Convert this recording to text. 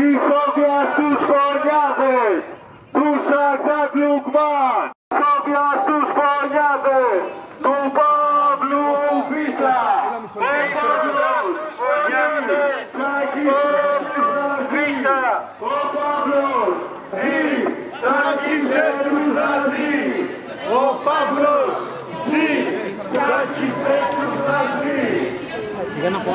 Ισόβια στους φωνιάδες, του Αζάκ Λουκμάν. Ισόβια στους φωνιάδες, του Παύλου Βίσα. Ο Παύλος, φωνιάδες, Σάκης Βίσα. Ο Παύλος, ζει, Σάκης του τους Ναζί. Ο Παύλος, ζει, Σάκης του τους Ναζί. Για να πω.